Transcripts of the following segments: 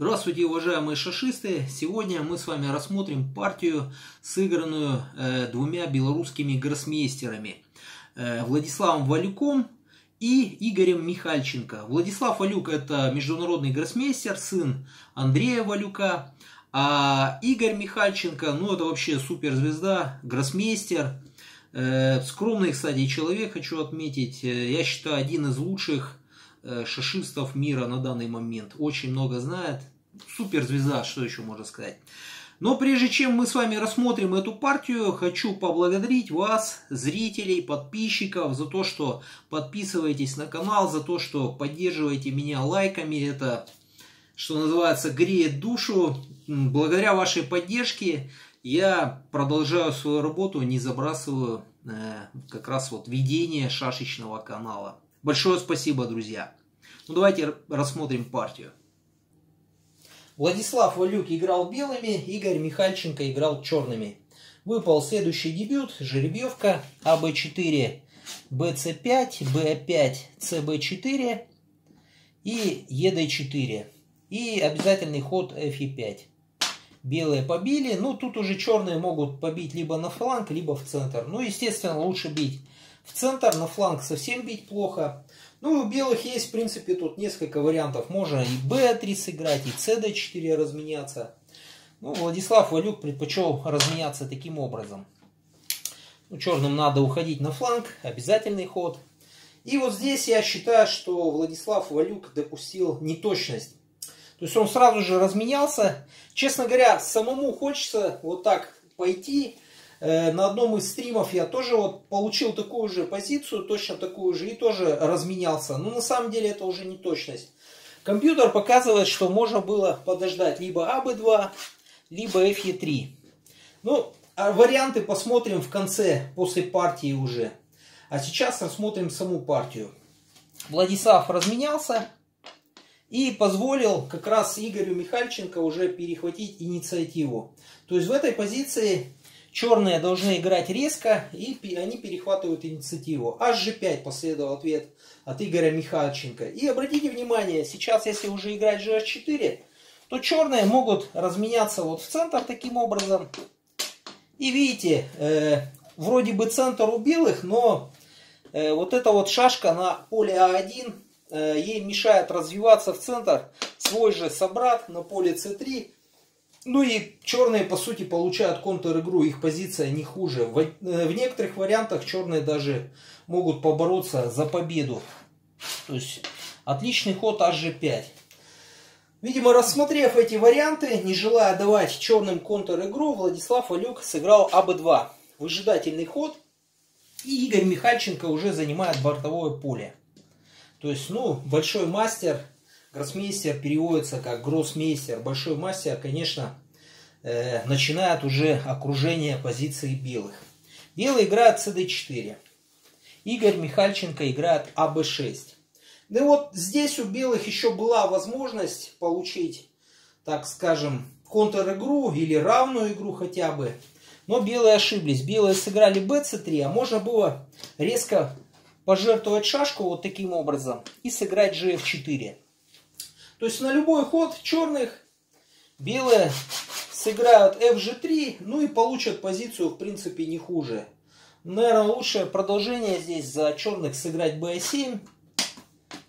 Здравствуйте, уважаемые шашисты! Сегодня мы с вами рассмотрим партию, сыгранную э, двумя белорусскими гроссмейстерами. Э, Владиславом Валюком и Игорем Михальченко. Владислав Валюк это международный гроссмейстер, сын Андрея Валюка. А Игорь Михальченко, ну это вообще суперзвезда, гроссмейстер. Э, скромный, кстати, человек, хочу отметить. Э, я считаю, один из лучших шашистов мира на данный момент. Очень много знает. Суперзвезда, что еще можно сказать. Но прежде чем мы с вами рассмотрим эту партию, хочу поблагодарить вас, зрителей, подписчиков, за то, что подписываетесь на канал, за то, что поддерживаете меня лайками. Это, что называется, греет душу. Благодаря вашей поддержке я продолжаю свою работу, не забрасываю э, как раз вот ведение шашечного канала. Большое спасибо, друзья. Ну давайте рассмотрим партию. Владислав Валюк играл белыми, Игорь Михальченко играл черными. Выпал следующий дебют, жеребьевка АБ4, БЦ5, Б5, ЦБ4 и ЕД4. И обязательный ход Фе5. Белые побили, ну тут уже черные могут побить либо на фланг, либо в центр. Ну естественно лучше бить в центр, на фланг совсем бить плохо. Ну, у белых есть, в принципе, тут несколько вариантов. Можно и b3 сыграть, и cd4 разменяться. Ну, Владислав Валюк предпочел разменяться таким образом. Ну, черным надо уходить на фланг, обязательный ход. И вот здесь я считаю, что Владислав Валюк допустил неточность. То есть он сразу же разменялся. Честно говоря, самому хочется вот так пойти на одном из стримов я тоже вот получил такую же позицию, точно такую же, и тоже разменялся. Но на самом деле это уже не точность. Компьютер показывает, что можно было подождать либо АБ2, либо FE3. Ну, а варианты посмотрим в конце, после партии уже. А сейчас рассмотрим саму партию. Владислав разменялся и позволил как раз Игорю Михальченко уже перехватить инициативу. То есть в этой позиции Черные должны играть резко, и они перехватывают инициативу. HG5 последовал ответ от Игоря Михальченко. И обратите внимание, сейчас если уже играть GH4, то черные могут разменяться вот в центр таким образом. И видите, э, вроде бы центр у белых, но э, вот эта вот шашка на поле А1 э, ей мешает развиваться в центр. Свой же собрат на поле С3 ну и черные, по сути, получают контр-игру, их позиция не хуже. В, э, в некоторых вариантах черные даже могут побороться за победу. То есть отличный ход HG5. Видимо, рассмотрев эти варианты, не желая давать черным контр-игру, Владислав Валюк сыграл АБ2. Выжидательный ход. И Игорь Михальченко уже занимает бортовое поле. То есть, ну, большой мастер Гроссмейстер переводится как гроссмейстер. Большой мастер, конечно, э, начинает уже окружение позиции белых. Белые играют cd4. Игорь Михальченко играет АБ6. Ну вот здесь у белых еще была возможность получить, так скажем, контр-игру или равную игру хотя бы. Но белые ошиблись. Белые сыграли bc3, а можно было резко пожертвовать шашку вот таким образом и сыграть gf4. То есть на любой ход черных белые сыграют fg3, ну и получат позицию в принципе не хуже. Наверное, лучшее продолжение здесь за черных сыграть b7.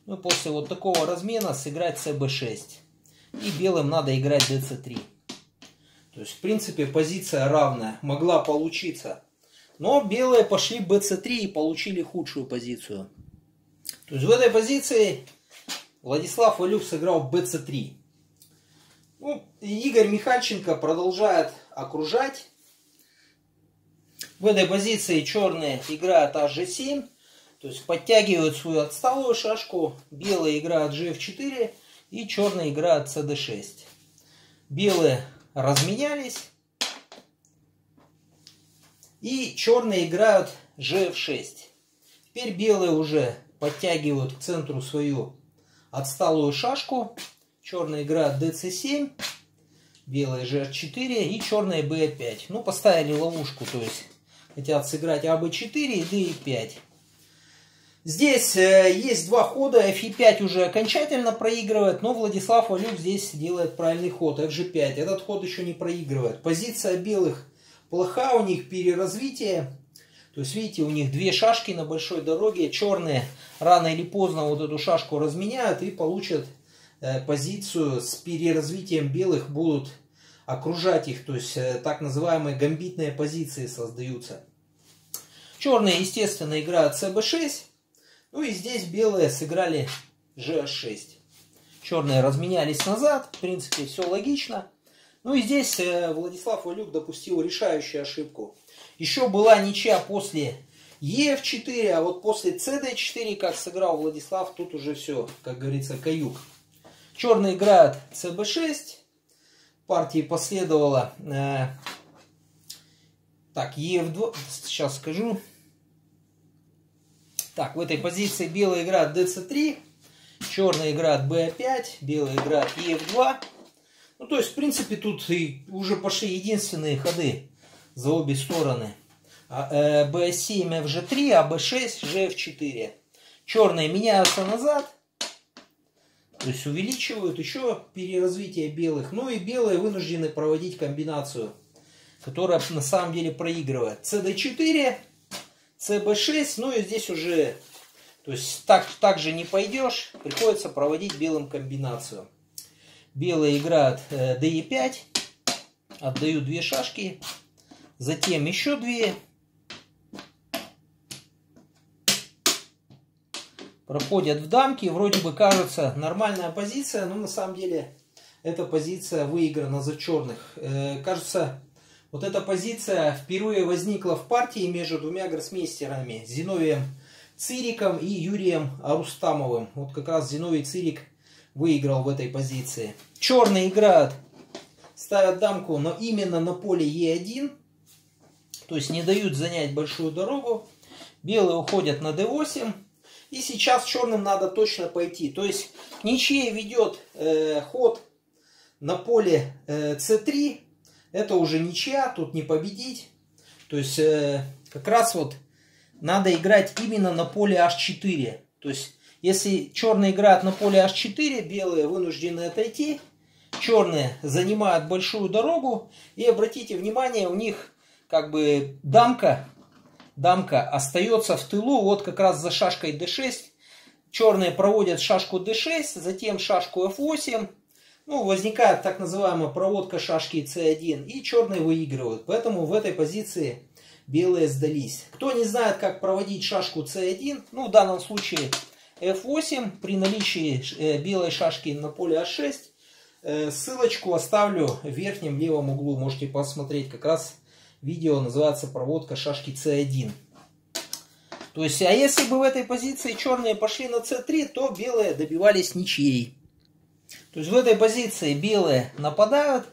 Ну и после вот такого размена сыграть cb6. И белым надо играть dc3. То есть, в принципе, позиция равная. Могла получиться. Но белые пошли bc3 и получили худшую позицию. То есть в этой позиции Владислав Валюк сыграл bc3. Ну, Игорь Михальченко продолжает окружать. В этой позиции черные играют hg7. То есть подтягивают свою отсталую шашку. Белые играют gf4. И черные играют cd6. Белые разменялись. И черные играют gf6. Теперь белые уже подтягивают к центру свою отсталую шашку. Черная игра dc7, белая gh4 и черная b5. Ну, поставили ловушку, то есть хотят сыграть аб4 и d5. Здесь э, есть два хода, FE5 уже окончательно проигрывает, но Владислав Валюк здесь делает правильный ход, FG5. Этот ход еще не проигрывает. Позиция белых плоха, у них переразвитие. То есть, видите, у них две шашки на большой дороге. Черные рано или поздно вот эту шашку разменяют и получат э, позицию с переразвитием белых, будут окружать их. То есть, э, так называемые гамбитные позиции создаются. Черные, естественно, играют CB6. Ну и здесь белые сыграли GH6. Черные разменялись назад. В принципе, все логично. Ну и здесь э, Владислав Валюк допустил решающую ошибку. Еще была ничья после ЕФ4, а вот после ЦД4, как сыграл Владислав, тут уже все, как говорится, каюк. Черные играют ЦБ6. Партии последовало... Э, так, ЕФ2, сейчас скажу. Так, в этой позиции белая играет dc3, черная играет b5, белая играет ef2. Ну, то есть, в принципе, тут и уже пошли единственные ходы за обе стороны. b7, а, fg3, а b6, gf4. Черные меняются назад, то есть увеличивают еще переразвитие белых. Ну и белые вынуждены проводить комбинацию, которая на самом деле проигрывает. cd4, CB6, ну и здесь уже, то есть так, так же не пойдешь, приходится проводить белым комбинацию. Белые играют э, DE5, отдают две шашки, затем еще две. Проходят в дамки, вроде бы кажется нормальная позиция, но на самом деле эта позиция выиграна за черных. Э, кажется, вот эта позиция впервые возникла в партии между двумя гроссмейстерами, Зиновием Цириком и Юрием Арустамовым. Вот как раз Зиновий Цирик выиграл в этой позиции. Черные играют, ставят дамку, но именно на поле Е1, то есть не дают занять большую дорогу. Белые уходят на d8. И сейчас черным надо точно пойти. То есть ничье ведет э, ход на поле э, c3 это уже ничья, тут не победить. То есть э, как раз вот надо играть именно на поле h4. То есть если черные играют на поле h4, белые вынуждены отойти. Черные занимают большую дорогу. И обратите внимание, у них как бы дамка, дамка остается в тылу. Вот как раз за шашкой d6. Черные проводят шашку d6, затем шашку f8 ну, возникает так называемая проводка шашки c1, и черные выигрывают. Поэтому в этой позиции белые сдались. Кто не знает, как проводить шашку c1, ну, в данном случае f8, при наличии э, белой шашки на поле a6, э, ссылочку оставлю в верхнем левом углу, можете посмотреть, как раз видео называется проводка шашки c1. То есть, а если бы в этой позиции черные пошли на c3, то белые добивались ничьей. То есть в этой позиции белые нападают.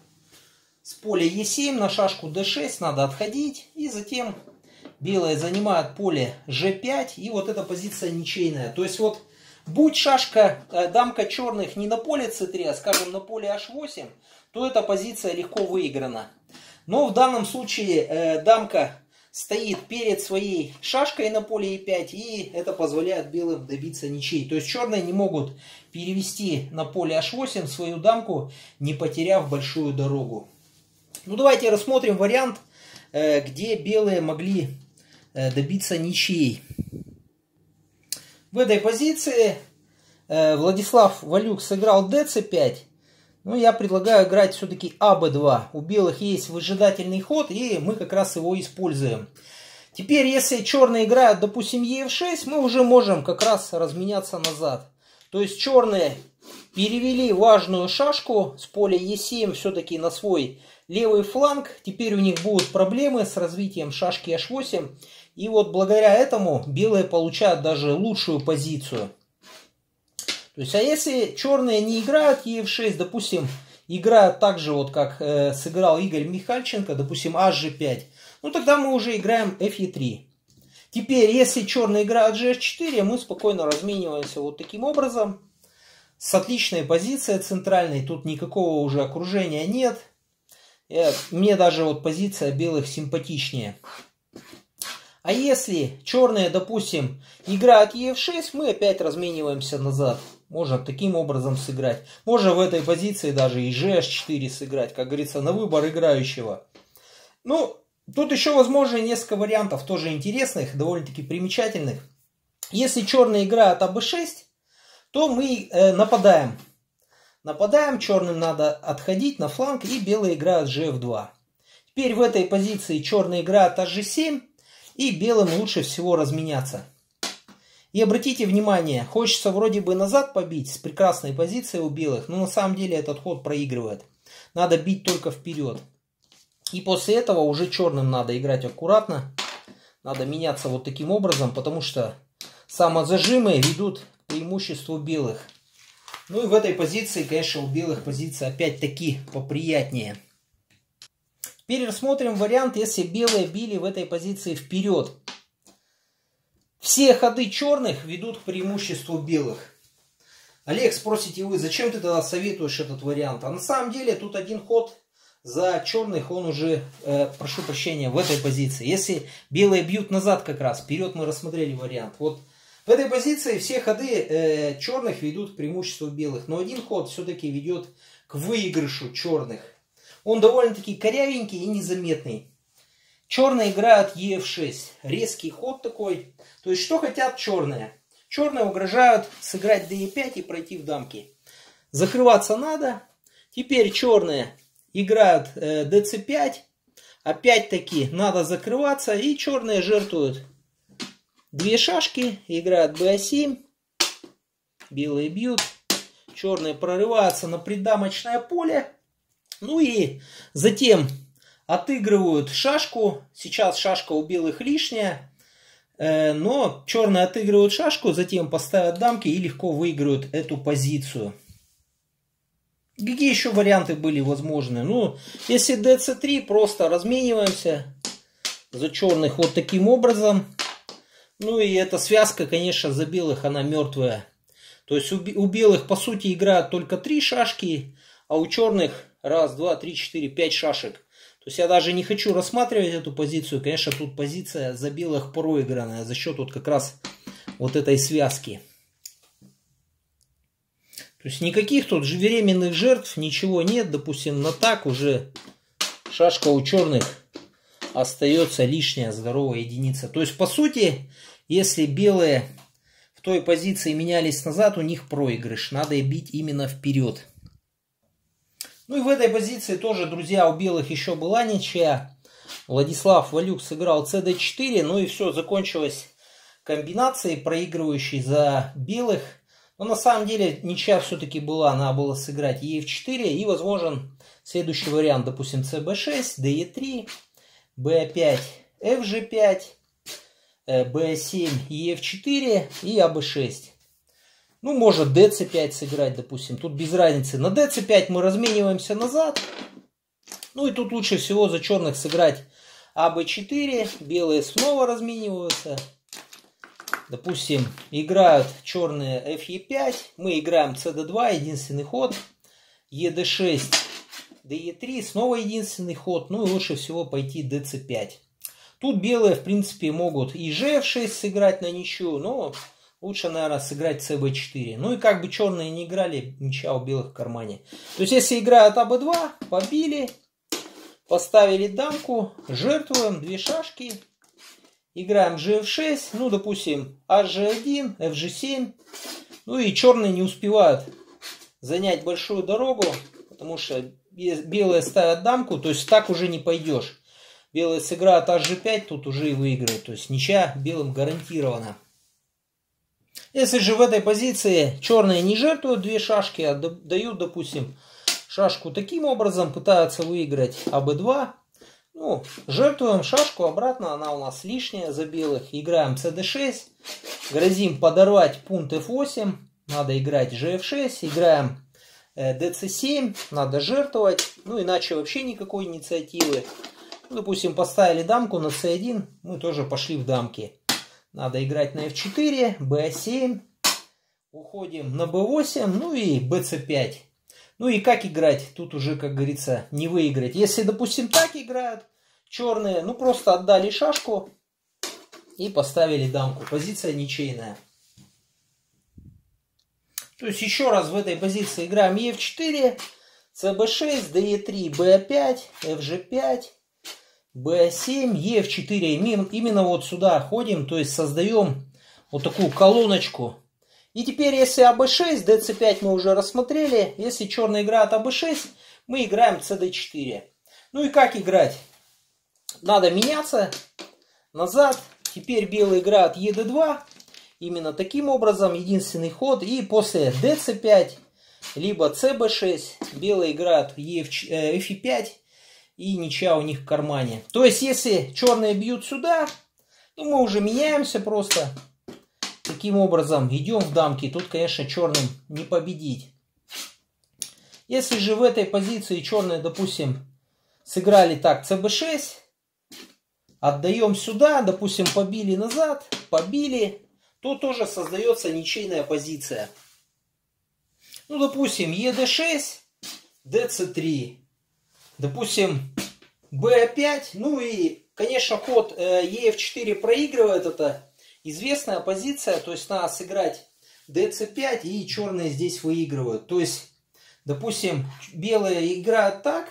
С поля Е7 на шашку D6 надо отходить. И затем белые занимают поле G5. И вот эта позиция ничейная. То есть вот будь шашка, э, дамка черных не на поле C3, а скажем на поле H8, то эта позиция легко выиграна. Но в данном случае э, дамка стоит перед своей шашкой на поле e5, и это позволяет белым добиться ничей. То есть черные не могут перевести на поле h8 свою дамку, не потеряв большую дорогу. Ну давайте рассмотрим вариант, э, где белые могли э, добиться ничей. В этой позиции э, Владислав Валюк сыграл dc5, ну, я предлагаю играть все-таки АБ2. У белых есть выжидательный ход, и мы как раз его используем. Теперь, если черные играют, допустим, ЕФ6, мы уже можем как раз разменяться назад. То есть черные перевели важную шашку с поля Е7 все-таки на свой левый фланг. Теперь у них будут проблемы с развитием шашки H8. И вот благодаря этому белые получают даже лучшую позицию. То есть, а если черные не играют ЕФ6, допустим, играют так же, вот как э, сыграл Игорь Михальченко, допустим, HG5, ну тогда мы уже играем FE3. Теперь, если черные играют GH4, мы спокойно размениваемся вот таким образом. С отличной позицией центральной, тут никакого уже окружения нет. Мне даже вот позиция белых симпатичнее. А если черные, допустим, играют ЕФ6, мы опять размениваемся назад. Можно таким образом сыграть. Можно в этой позиции даже и GH4 сыграть, как говорится, на выбор играющего. Ну, тут еще возможно несколько вариантов тоже интересных, довольно-таки примечательных. Если черные играют АБ6, то мы э, нападаем. Нападаем, черным надо отходить на фланг, и белые играют GF2. Теперь в этой позиции черные играют HG7, и белым лучше всего разменяться. И обратите внимание, хочется вроде бы назад побить с прекрасной позицией у белых, но на самом деле этот ход проигрывает. Надо бить только вперед. И после этого уже черным надо играть аккуратно. Надо меняться вот таким образом, потому что самозажимы ведут к преимуществу белых. Ну и в этой позиции, конечно, у белых позиция опять-таки поприятнее. Теперь рассмотрим вариант, если белые били в этой позиции вперед. Все ходы черных ведут к преимуществу белых. Олег, спросите вы, зачем ты тогда советуешь этот вариант? А на самом деле тут один ход за черных, он уже, э, прошу прощения, в этой позиции. Если белые бьют назад как раз, вперед мы рассмотрели вариант. Вот в этой позиции все ходы э, черных ведут к преимуществу белых. Но один ход все-таки ведет к выигрышу черных. Он довольно-таки корявенький и незаметный. Черные играют ЕФ6. Резкий ход такой. То есть, что хотят черные? Черные угрожают сыграть ДЕ5 и пройти в дамки. Закрываться надо. Теперь черные играют э, ДЦ5. Опять-таки надо закрываться. И черные жертвуют две шашки. Играют БА7. Белые бьют. Черные прорываются на придамочное поле. Ну и затем отыгрывают шашку. Сейчас шашка у белых лишняя. Э, но черные отыгрывают шашку, затем поставят дамки и легко выиграют эту позицию. Какие еще варианты были возможны? Ну, если dc3, просто размениваемся за черных вот таким образом. Ну и эта связка, конечно, за белых она мертвая. То есть у, белых, по сути, играют только три шашки, а у черных раз, два, три, четыре, пять шашек. То есть я даже не хочу рассматривать эту позицию. Конечно, тут позиция за белых проигранная за счет вот как раз вот этой связки. То есть никаких тут же временных жертв, ничего нет. Допустим, на так уже шашка у черных остается лишняя здоровая единица. То есть, по сути, если белые в той позиции менялись назад, у них проигрыш. Надо бить именно вперед. Ну и в этой позиции тоже, друзья, у белых еще была ничья. Владислав Валюк сыграл cd4, ну и все, закончилась комбинацией, проигрывающей за белых. Но на самом деле ничья все-таки была, надо было сыграть ef4 и возможен следующий вариант, допустим, cb6, de3, b5, fg5, b7, ef4 и ab6. Ну, может dc5 сыграть, допустим. Тут без разницы. На dc5 мы размениваемся назад. Ну и тут лучше всего за черных сыграть АБ4. Белые снова размениваются. Допустим, играют черные FE5. Мы играем CD2, единственный ход. ED6, DE3, снова единственный ход. Ну и лучше всего пойти DC5. Тут белые, в принципе, могут и GF6 сыграть на ничью, но лучше, наверное, сыграть СБ4. Ну и как бы черные не играли, ничья у белых в кармане. То есть, если играют АБ2, побили, поставили дамку, жертвуем две шашки, играем GF6, ну, допустим, HG1, FG7. Ну и черные не успевают занять большую дорогу, потому что белые ставят дамку, то есть так уже не пойдешь. Белые сыграют HG5, тут уже и выиграют. То есть ничья белым гарантирована. Если же в этой позиции черные не жертвуют две шашки, а дают, допустим, шашку таким образом, пытаются выиграть АБ2, ну, жертвуем шашку обратно, она у нас лишняя за белых. Играем CD6, грозим подорвать пункт F8, надо играть GF6, играем DC7, э, надо жертвовать, ну иначе вообще никакой инициативы. Ну, допустим, поставили дамку на C1, мы тоже пошли в дамки. Надо играть на f4, b7. Уходим на b8, ну и bc5. Ну и как играть? Тут уже, как говорится, не выиграть. Если, допустим, так играют черные, ну просто отдали шашку. и поставили дамку. Позиция ничейная. То есть еще раз в этой позиции играем Е4, ЦБ6, ДЕ3, БА5, ФЖ5, БА7, Е4. Именно вот сюда ходим, то есть создаем вот такую колоночку. И теперь, если АБ6, ДЦ5 мы уже рассмотрели. Если черный играет АБ6, мы играем ЦД4. Ну и как играть? Надо меняться назад. Теперь белый играет ЕД2. Именно таким образом, единственный ход. И после ДЦ5, либо ЦБ6, белый играет Фи5. И ничья у них в кармане. То есть, если черные бьют сюда, то мы уже меняемся просто. Таким образом, идем в дамки. Тут, конечно, черным не победить. Если же в этой позиции черные, допустим, сыграли так cb6, отдаем сюда, допустим, побили назад, побили, то тоже создается ничейная позиция. Ну, допустим, ед6, dc3, допустим, b5, ну и, конечно, ход э, ef4 проигрывает это. Известная позиция, то есть надо сыграть dc5 и черные здесь выигрывают. То есть, допустим, белые играют так,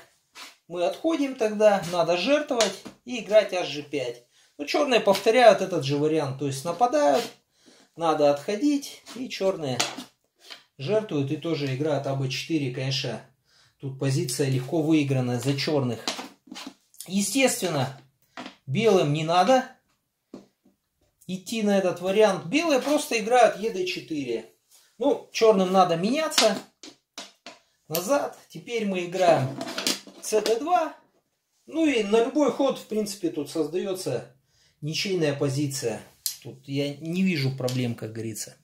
мы отходим тогда, надо жертвовать и играть hg5. Ну, черные повторяют этот же вариант, то есть нападают, надо отходить, и черные жертвуют. И тоже играют АБ4, конечно, тут позиция легко выиграна за черных. Естественно, белым не надо, идти на этот вариант. Белые просто играют ЕД4. Ну, черным надо меняться. Назад. Теперь мы играем СД2. Ну и на любой ход, в принципе, тут создается ничейная позиция. Тут я не вижу проблем, как говорится.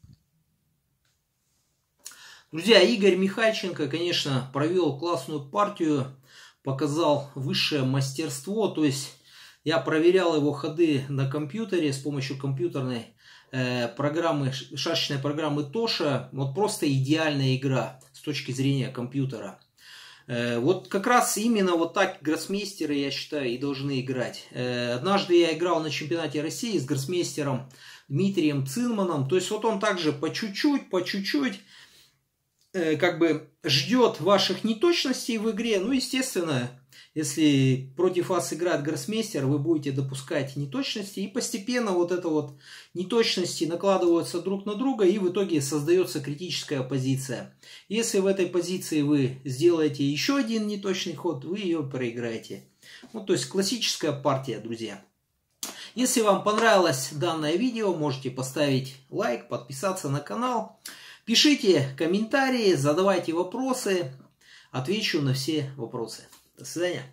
Друзья, Игорь Михальченко, конечно, провел классную партию, показал высшее мастерство, то есть я проверял его ходы на компьютере с помощью компьютерной э, программы, шашечной программы Тоша. Вот просто идеальная игра с точки зрения компьютера. Э, вот как раз именно вот так гроссмейстеры, я считаю, и должны играть. Э, однажды я играл на чемпионате России с гроссмейстером Дмитрием Цинманом. То есть вот он также по чуть-чуть, по чуть-чуть как бы ждет ваших неточностей в игре. Ну, естественно, если против вас играет гроссмейстер, вы будете допускать неточности, и постепенно вот это вот неточности накладываются друг на друга, и в итоге создается критическая позиция. Если в этой позиции вы сделаете еще один неточный ход, вы ее проиграете. Ну, то есть классическая партия, друзья. Если вам понравилось данное видео, можете поставить лайк, подписаться на канал. Пишите комментарии, задавайте вопросы, отвечу на все вопросы. До свидания.